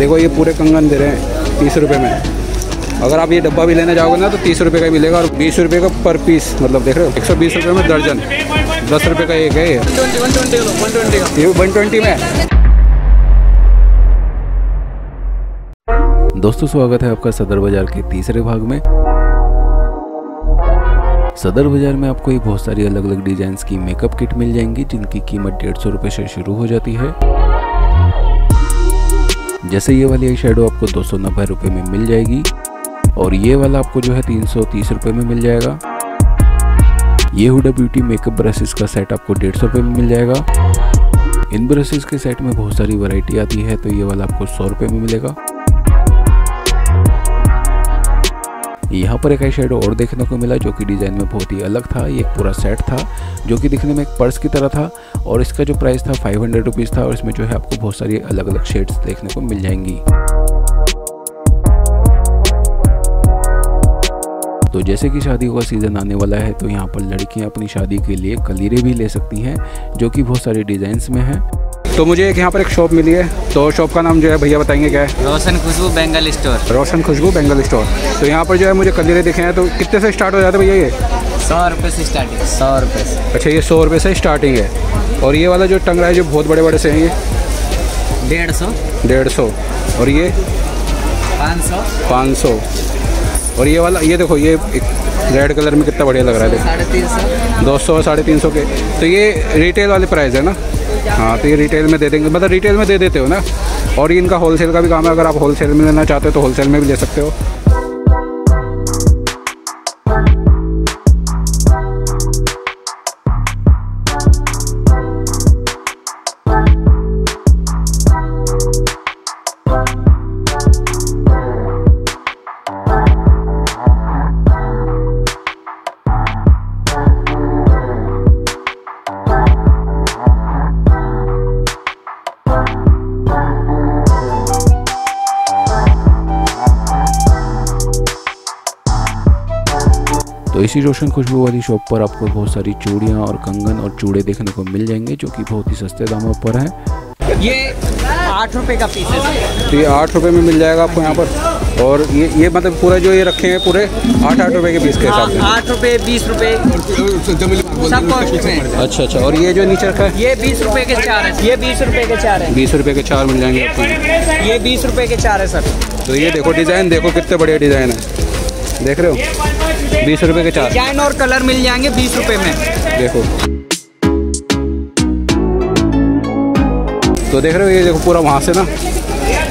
देखो ये पूरे कंगन दे रहे हैं तीस रुपये में। अगर आप ये डब्बा भी लेने जाओगे ना तो तीस रुपये का मिलेगा और बीस रुपये का पर पीस मतलब देख रहे हो, एक सौ बीस रुपये में दर्जन। दस रुपये का एक है ये। वन ट्वेंटी में। दोस्तों, स्वागत है आपका सदर बाज़ार के तीसरे भाग में। सदर बाज़ार में आपको ये बहुत सारी अलग अलग डिज़ाइन की मेकअप किट मिल जाएँगी, जिनकी कीमत डेढ़ सौ रुपये से शुरू हो जाती है। जैसे ये वाली आई शेडो आपको दो सौ नब्बे रुपये में मिल जाएगी। और ये वाला आपको जो है तीन सौ तीस रुपये में मिल जाएगा। ये हुडा ब्यूटी मेकअप ब्रशेज का सेट आपको डेढ़ सौ रुपये में मिल जाएगा। इन ब्रशेज के सेट में बहुत सारी वैरायटी आती है तो ये वाला आपको सौ रुपये में मिलेगा। यहाँ पर एक आई शेडो और देखने को मिला जो कि डिज़ाइन में बहुत ही अलग था ये एक पूरा सेट था, जो कि दिखने में एक पर्स की तरह था और इसका जो प्राइस था फाइव हंड्रेड रुपीज़ था और इसमें जो है आपको बहुत सारी अलग अलग शेड्स देखने को मिल जाएँगी। तो जैसे कि शादियों का सीज़न आने वाला है तो यहाँ पर लड़कियाँ अपनी शादी के लिए कलीरे भी ले सकती हैं, जो कि बहुत सारे डिज़ाइंस में हैं। तो मुझे एक यहाँ पर एक शॉप मिली है। तो शॉप का नाम जो है भैया बताएँगे क्या है? Roshan Khushboo bangle store Roshan Khushboo bangle store तो यहाँ पर जो है मुझे कलीरे दिखे हैं तो कितने से स्टार्ट हो जाते हैं भैया ये? सौ रुपये से स्टार्टिंग सौ रुपये से। अच्छा ये सौ रुपये से स्टार्टिंग है। और ये वाला जो टंग रहा है जो बहुत बड़े बड़े से हैं ये? डेढ़ सौ। डेढ़ सौ। और ये? पाँच सौ। पाँच सौ। और ये वाला ये देखो ये रेड कलर में कितना बढ़िया लग रहा है देखो। साढ़े तीन सौ। दो सौ साढ़े तीन सौ के। तो ये रिटेल वाले प्राइस है ना? हाँ तो ये रिटेल में दे देंगे। मतलब रिटेल में दे देते हो ना? और ये इनका होलसेल का भी काम है, अगर आप होलसेल में लेना चाहते हो तो होलसेल में भी ले सकते हो। तो इसी रोशन खुशबू वाली शॉप पर आपको बहुत सारी चूड़ियाँ और कंगन और चूड़े देखने को मिल जाएँगे जो कि बहुत ही सस्ते दामों पर हैं। ये आठ रुपये का पीस है। तो ये आठ रुपये में मिल जाएगा आपको यहाँ पर। और ये ये मतलब पूरा जो ये रखे हैं पूरे आठ आठ रुपये के पीस के हिसाब से। आठ रुपये बीस रुपये में अच्छा अच्छा और ये जो नीचे रखा है? ये बीस रुपये के चार है। ये बीस रुपये के चार है। बीस रुपये के चार मिल जाएँगे आपको। ये बीस रुपये के चार है सर। तो ये देखो डिज़ाइन देखो कितने बढ़िया डिज़ाइन है। देख रहे हो? बीस रुपये के चार। डिज़ाइन और कलर मिल जाएँगे बीस रुपये में। देखो। तो देख रहे हो ये देखो पूरा वहाँ से ना।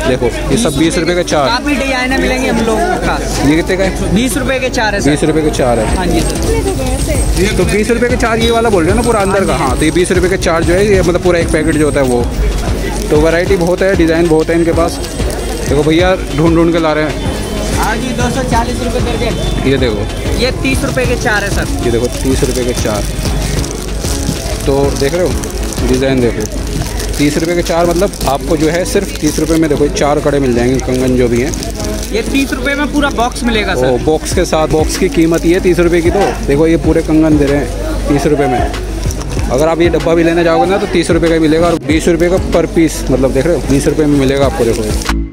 देखो ये सब बीस रुपये के चार। काफ़ी डिज़ाइन मिलेंगे हम लोगों का ये कितने का बीस रुपये के चार है बीस रुपये के चार है। हाँ जी तो बीस रुपये के चार ये वाला बोल रहे हो ना पूरा अंदर का? हाँ तो ये बीस रुपये के चार जो है ये मतलब पूरा एक पैकेट जो होता है वो। तो वैरायटी बहुत है डिज़ाइन बहुत है इनके पास। देखो भैया ढूंढ ढूंढ के ला रहे हैं। हाँ जी दो सौ चालीस रुपये दर्जन ये देखो। ये तीस रुपये के चार है सर। ये देखो तीस रुपये के चार। तो देख रहे हो? डिज़ाइन देखो। तीस रुपये के चार मतलब आपको जो है सिर्फ़ तीस रुपये में देखो ये चार कड़े मिल जाएँगे कंगन जो भी हैं। ये तीस रुपये में पूरा बॉक्स मिलेगा सर। बॉक्स के साथ बॉक्स की कीमत ये है तीस रुपये की तो। देखो ये पूरे कंगन दे रहे हैं तीस रुपये में। अगर आप ये डब्बा भी लेने जाओगे ना तो तीस रुपये का ही मिलेगा और बीस रुपये का पर पीस मतलब देख रहे हो बीस रुपये में मिलेगा आपको देखो। ये।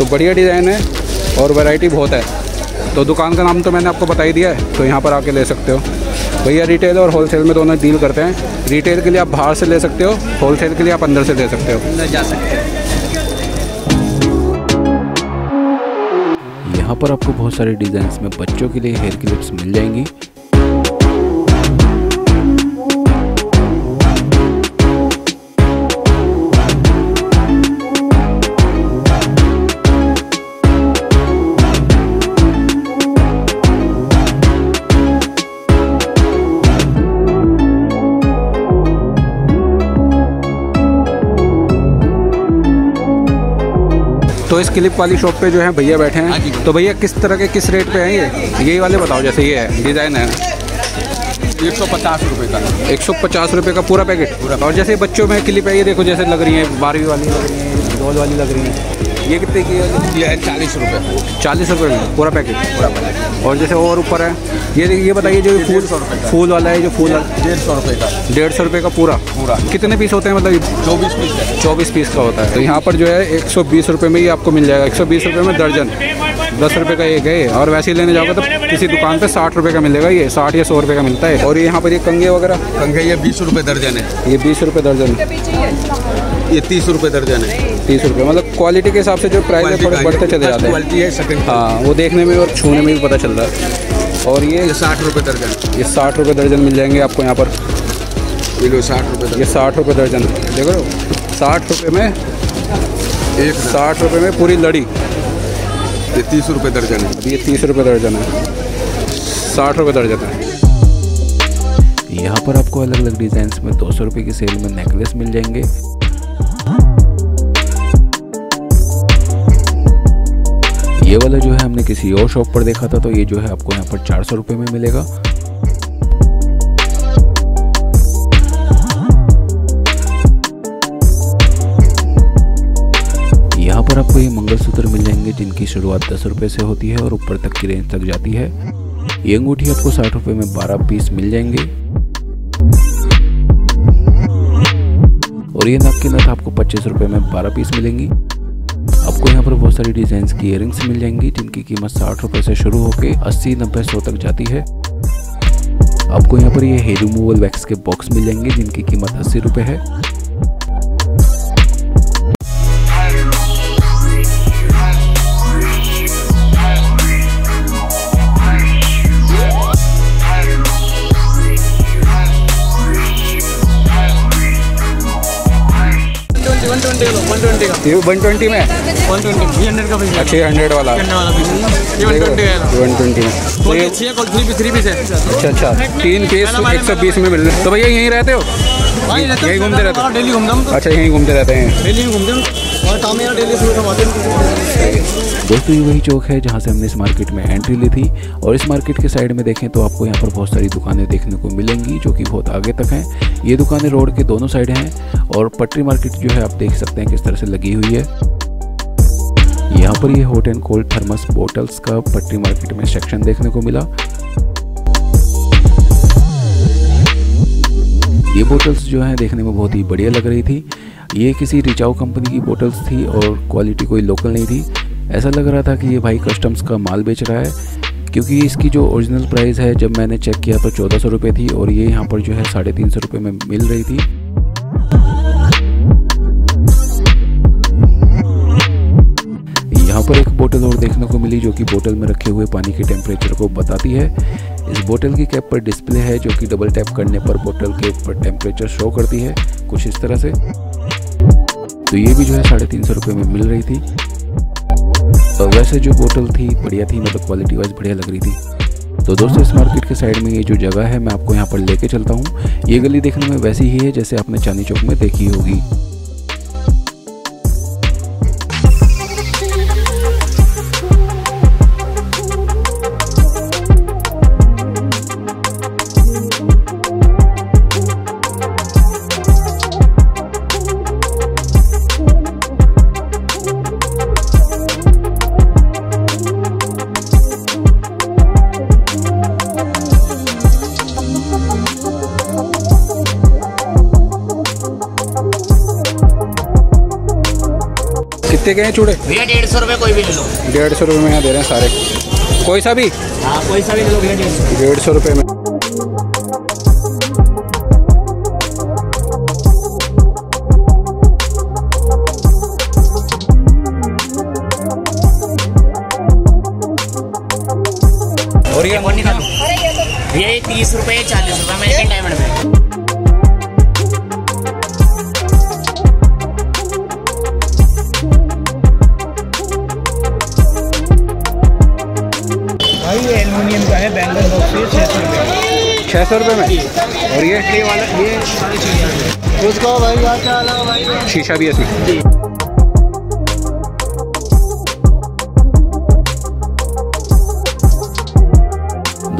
तो बढ़िया डिज़ाइन है और वैरायटी बहुत है। तो दुकान का नाम तो मैंने आपको बता ही दिया है तो यहाँ पर आके ले सकते हो। भैया रिटेल और होलसेल में दोनों डील करते हैं। रिटेल के लिए आप बाहर से ले सकते हो होलसेल के लिए आप अंदर से ले सकते हो। जा सकते हैं यहाँ पर आपको बहुत सारे डिज़ाइंस में बच्चों के लिए हेयर क्लिप्स मिल जाएँगी। तो इस क्लिप वाली शॉप पे जो है भैया बैठे हैं। तो भैया किस तरह के किस रेट पे हैं ये? यही वाले बताओ जैसे ये है डिज़ाइन है। एक सौ पचास रुपये का। एक सौ पचास रुपये का पूरा पैकेट पूरा और जैसे बच्चों में क्लिप है ये देखो जैसे लग रही है बारहवीं वाली लग रही है डॉल वाली लग रही है। ये कितने की है? है चालीस रुपये चालीस रुपये में पूरा पैकेट पूरा पैकेट और जैसे और ऊपर है ये ये बताइए जो फूल सौ रुपये फूल वाला है जो फूल डेढ़ सौ रुपये का। डेढ़ सौ रुपये का पूरा? पूरा। कितने पीस होते हैं मतलब चौबीस पीस चौबीस पीस का होता है। तो यहाँ पर जो है एक सौ बीस रुपये में ही आपको मिल जाएगा। एक सौ बीस रुपये में दर्जन। दस रुपये का एक है और वैसे ही लेने जाओगे तो किसी दुकान पे साठ रुपये का मिलेगा ये। साठ या सौ रुपये का मिलता है। और ये यहाँ पर ये कंगे वगैरह? कंगे ये बीस रुपये दर्जन है। ये बीस रुपये दर्जन। है ये तीस रुपये दर्जन है। तीस रुपये मतलब क्वालिटी के हिसाब से जो प्राइस है थोड़े बढ़ते चले जाते हैं। क्वालिटी है सेकंड हाँ वो देखने में और छूने में भी पता चल रहा है। और ये साठ रुपये दर्जन। ये साठ रुपये दर्जन मिल जाएँगे आपको यहाँ पर। ये लो साठ रुपये ये साठ रुपये दर्जन। देखो साठ रुपये में एक साठ रुपये में पूरी लड़ी। ये तीस रुपये दर्जन है। अभी ये तीस रुपये दर्जन है। साठ रुपये दर्जन है। यहाँ पर आपको अलग अलग डिज़ाइन में दो सौ रुपये की सेल में नेकलेस मिल जाएँगे। ये वाला जो है, हमने किसी और शॉप पर देखा था तो ये जो है आपको यहाँ पर चार सौ में मिलेगा। यहाँ पर आपको ये मंगलसूत्र मिल जाएँगे, जिनकी शुरुआत दस रुपये से होती है और ऊपर तक की रेंज तक जाती है। ये अंगूठी आपको साठ रुपये में बारह पीस मिल जाएँगे। और ये नग की नथ आपको पच्चीस रुपये में बारह पीस मिलेंगी। आपको यहाँ पर बहुत सारी डिज़ाइन की इयरिंग्स मिल जाएँगी, जिनकी कीमत साठ रुपए से शुरू होकर अस्सी, नब्बे, सौ तक जाती है। आपको यहाँ पर ये हेयर रिमूवल वैक्स के बॉक्स मिल जाएँगे, जिनकी कीमत अस्सी रुपए है। ये वन ट्वेंटी में? है वन ट्वेंटी थ्री हंड्रेड का पीस अच्छा हंड्रेड वाला। वन ट्वेंटी में। तो ये थ्री पीस थ्री पीस है। अच्छा अच्छा। तीन पीस एक सौ बीस में मिल। रहे तो भैया यहीं रहते हो? यहीं घूमते रहते हो? डेली घूमते हम तो अच्छा यहीं घूमते रहते हैं। डेली घूमते हम और काम यहाँ डेली सुबह कमाते हैं। दोस्तों ये वही चौक है जहाँ से हमने इस मार्केट में एंट्री ली थी। और इस मार्केट के साइड में देखें तो आपको यहाँ पर बहुत सारी दुकानें देखने को मिलेंगी जो कि बहुत आगे तक हैं। ये दुकानें रोड के दोनों साइड हैं। और पटरी मार्केट जो है आप देख सकते हैं किस तरह से लगी हुई है। यहाँ पर ये hot and cold thermos bottles का पटरी मार्केट में सेक्शन देखने को मिला। ये बोटल्स जो हैं देखने में बहुत ही बढ़िया लग रही थी। ये किसी रिचाओ कंपनी की बोटल्स थी और क्वालिटी कोई लोकल नहीं थी। ऐसा लग रहा था कि ये भाई कस्टम्स का माल बेच रहा है। क्योंकि इसकी जो ओरिजिनल प्राइस है, जब मैंने चेक किया तो चौदह सौ रुपये थी और ये यहाँ पर जो है साढ़े तीन सौ रुपये में मिल रही थी। पर एक बोतल और देखने को मिली जो कि बोतल में रखे हुए पानी के टेम्परेचर को बताती है। इस बोतल की कैप पर डिस्प्ले है जो कि डबल टैप करने पर बोतल के ऊपर टेम्परेचर शो करती है। कुछ इस तरह से। तो ये भी जो है साढ़े तीन सौ रुपये में मिल रही थी। और वैसे जो बोतल थी, बढ़िया थी मतलब क्वालिटी वाइज बढ़िया लग रही थी। तो दोस्तों, इस मार्केट के साइड में ये जो जगह है, मैं आपको यहाँ पर लेके चलता हूँ। ये गली देखने में वैसी ही है जैसे आपने चांदी चौक में देखी होगी। के हैं चूड़े? भैया डेढ़ सौ रुपये कोई भी ले लो। डेढ़ सौ रुपये में यहाँ दे रहे हैं सारे। कोई सा भी? हाँ कोई सा भी ले लो भैया डेढ़ सौ। रुपये में। और ये ये तीस रुपये चालीस रुपये अमेरिकन डायमंड में। छः सौ रुपये में? और ये? वाला उसको भाई शीशा भी है भाई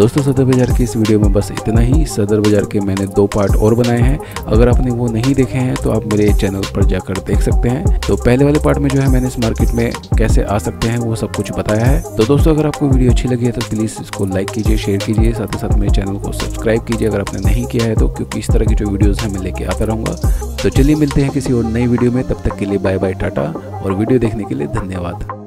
दोस्तों, सदर बाज़ार की इस वीडियो में बस इतना ही। सदर बाज़ार के मैंने दो पार्ट और बनाए हैं। अगर आपने वो नहीं देखे हैं तो आप मेरे चैनल पर जाकर देख सकते हैं। तो पहले वाले पार्ट में जो है, मैंने इस मार्केट में कैसे आ सकते हैं, वो सब कुछ बताया है। तो दोस्तों, अगर आपको वीडियो अच्छी लगी है तो प्लीज़ इसको लाइक कीजिए शेयर कीजिए, साथ ही साथ मेरे चैनल को सब्सक्राइब कीजिए। अगर आपने नहीं किया है तो क्योंकि इस तरह की जो वीडियोज़ हैं, मैं लेके आता रहूँगा। तो चलिए मिलते हैं किसी और नई वीडियो में। तब तक के लिए बाय बाय टाटा। और वीडियो देखने के लिए धन्यवाद।